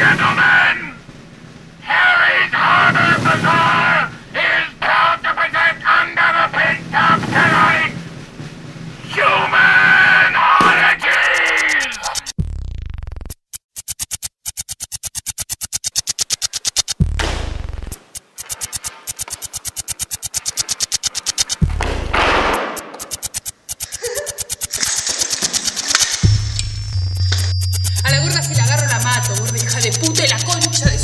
Gentlemen, Harry's Harbor Bazaar is proud to present under the pink top tonight, Human Oddities! A la burda si la agarro de puta y la concha de